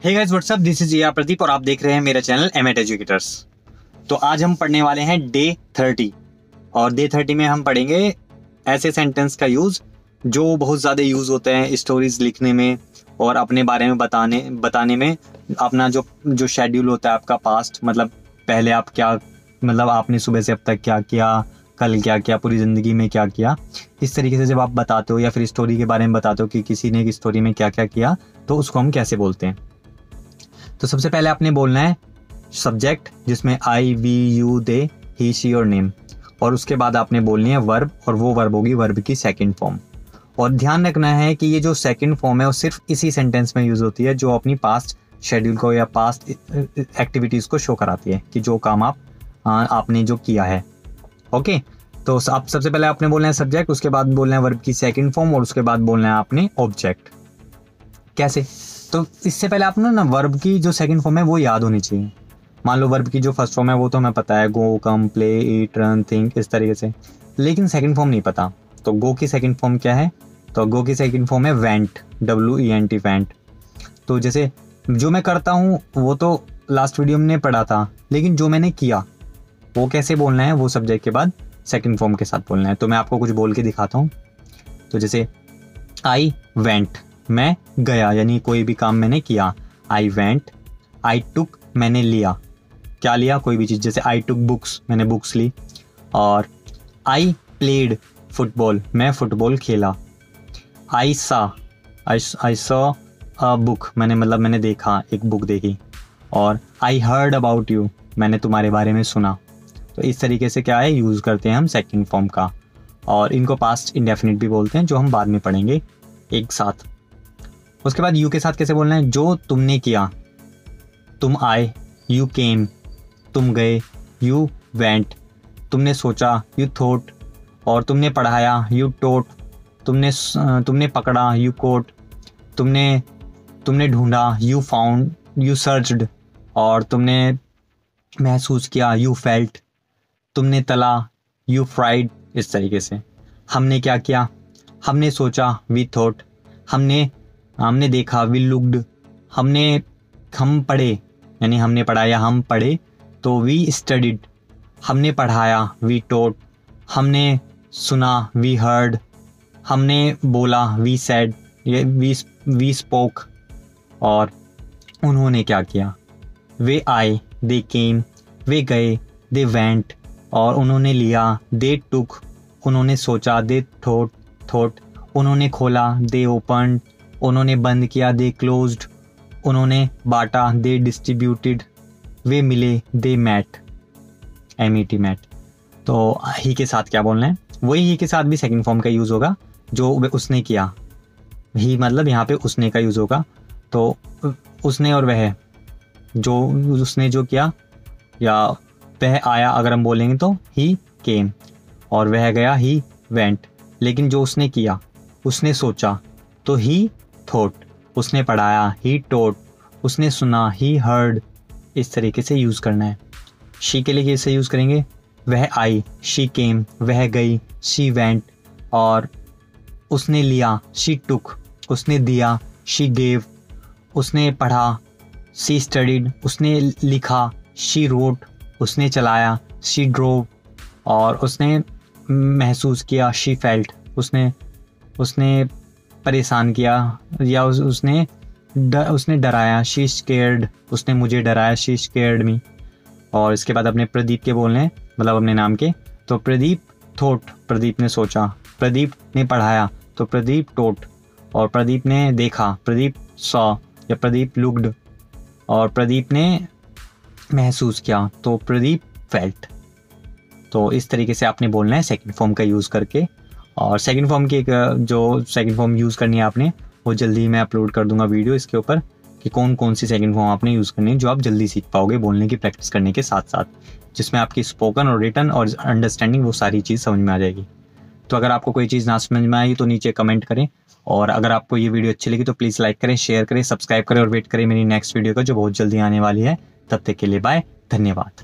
Hey guys what's up this is yeah Pradeep और आप देख रहे हैं मेरा चैनल एम एट एजुकेटर्स तो आज हम पढ़ने वाले हैं डे थर्टी और डे थर्टी में हम पढ़ेंगे ऐसे सेंटेंस का यूज़ जो बहुत ज़्यादा यूज़ होते हैं स्टोरीज लिखने में और अपने बारे में बताने बताने में। अपना जो जो शेड्यूल होता है आपका पास्ट मतलब पहले आप क्या मतलब आपने सुबह से अब तक क्या किया, कल क्या किया, पूरी ज़िंदगी में क्या किया। इस तरीके से जब आप बताते हो या फिर स्टोरी के बारे में बताते हो कि किसी ने एक स्टोरी में क्या क्या किया तो उसको हम कैसे बोलते हैं। तो सबसे पहले आपने बोलना है सब्जेक्ट जिसमें I we you they he she और नेम और उसके बाद आपने बोलनी है वर्ब और वो वर्ब होगी वर्ब की सेकंड फॉर्म और ध्यान रखना है कि ये जो सेकंड फॉर्म है, वो सिर्फ़ इसी सेंटेंस में यूज़ होती है, जो अपनी पास्ट शेड्यूल को या पास्ट एक्टिविटीज़ को शो कराती है, कि जो काम आप आपने जो किया है. ओके तो आप सबसे पहले आपने बोलना है सब्जेक्ट उसके बाद बोलना है वर्ब की सेकंड फॉर्म और उसके बाद बोलना है आपने ऑब्जेक्ट कैसे? तो इससे पहले आपने ना वर्ब की जो सेकंड फॉर्म है, वो याद होनी चाहिए। मान लो वर्ब की जो फ़र्स्ट फॉर्म है, वो तो हमें पता है go come play eat run think इस तरीके से। लेकिन सेकंड फॉर्म नहीं पता। तो गो की सेकंड फॉर्म क्या है? तो गो की सेकंड फॉर्म है went W E N T went तो जैसे जो मैं करता हूँ, वो तो लास्ट वीडियो में पढ़ा था, लेकिन जो मैंने किया, वो कैसे बोलना है, वो सब्जेक्ट के बाद सेकंड फॉर्म के साथ बोलना है। तो मैं आपको कुछ बोल के दिखाता हूँ। तो जैसे आई वेंट मैं गया, यानी कोई भी काम मैंने किया। आई वेंट आई टुक मैंने लिया। क्या लिया? कोई भी चीज़, जैसे आई टुक बुक्स मैंने बुक्स ली। और आई प्लेड फुटबॉल मैं फुटबॉल खेला। आई सा आई सॉ अ बुक मैंने मतलब मैंने देखा, एक बुक देखी। और आई हर्ड अबाउट यू मैंने तुम्हारे बारे में सुना। तो इस तरीके से क्या है यूज़ करते हैं हम सेकेंड फॉर्म का। और इनको पास्ट इंडेफिनिट भी बोलते हैं, जो हम बाद में पढ़ेंगे एक साथ। उसके बाद यू के साथ कैसे बोलना है? जो तुमने किया, तुम आए यू केम तुम गए यू वेंट तुमने सोचा यू थोट और तुमने पढ़ाया यू टोट तुमने तुमने पकड़ा यू कोट तुमने तुमने ढूंढा यू फाउंड यू सर्च्ड और तुमने महसूस किया यू फेल्ट तुमने तला यू फ्राइड इस तरीके से। हमने क्या किया? हमने सोचा वी थॉट हमने हमने देखा वी लुकड हमने, हम पढ़े, यानी हमने पढ़ाया, हम पढ़े तो वी स्टडीड हमने पढ़ाया वी टोट हमने सुना वी हर्ड हमने बोला वी सेड ये वी वी स्पोक और उन्होंने क्या किया? वे आए दे केम वे गए दे वेंट और उन्होंने लिया दे टुक उन्होंने सोचा दे थोट थोट उन्होंने खोला दे ओपन उन्होंने बंद किया, दे क्लोज्ड उन्होंने बांटा, दे डिस्ट्रीब्यूटेड वे मिले, they met M E T met तो ही के साथ क्या बोलना है? वही ही के साथ भी सेकंड फॉर्म का यूज़ होगा, जो उसने किया। ही मतलब यहाँ पे उसने का यूज़ होगा। तो उसने और वह, जो उसने जो किया, या वह आया अगर हम बोलेंगे तो ही केम और वह गया ही वेंट लेकिन जो उसने किया, उसने सोचा तो ही थोट उसने पढ़ाया ही टोट उसने सुना ही हर्ड इस तरीके से यूज़ करना है। शी के लिए कैसे यूज़ करेंगे? वह आई शी केम वह गई शी वेंट और उसने लिया शी टुक उसने दिया शी गेव उसने पढ़ा शी स्टडीड उसने लिखा शी रोट उसने चलाया शी ड्रोव और उसने महसूस किया शी फेल्ट उसने उसने परेशान किया या उस, उसने डर उसने डराया शी स्केर्ड उसने मुझे डराया शी स्केर्ड मी और इसके बाद अपने प्रदीप के बोलने मतलब अपने नाम के तो प्रदीप थोट प्रदीप ने सोचा। प्रदीप ने पढ़ाया तो प्रदीप टोट। और प्रदीप ने देखा प्रदीप सॉ या प्रदीप लुकड और प्रदीप ने महसूस किया तो प्रदीप फेल्ट तो इस तरीके से आपने बोलना है सेकंड फॉर्म का यूज़ करके। और सेकंड फॉर्म की एक जो सेकंड फॉर्म यूज़ करनी है आपने, वो जल्दी मैं अपलोड कर दूँगा वीडियो इसके ऊपर कि कौन कौन सी सेकंड फॉर्म आपने यूज़ करनी है जो आप जल्दी सीख पाओगे बोलने की प्रैक्टिस करने के साथ साथ जिसमें आपकी स्पोकन और रिटर्न और अंडरस्टैंडिंग वो सारी चीज़ समझ में आ जाएगी। तो अगर आपको कोई चीज़ ना समझ में आई तो नीचे कमेंट करें और अगर आपको ये वीडियो अच्छी लगी तो प्लीज़ लाइक करें शेयर करें सब्सक्राइब करें और वेट करें मेरी नेक्स्ट वीडियो का जो बहुत जल्दी आने वाली है। तब तक के लिए बाय धन्यवाद।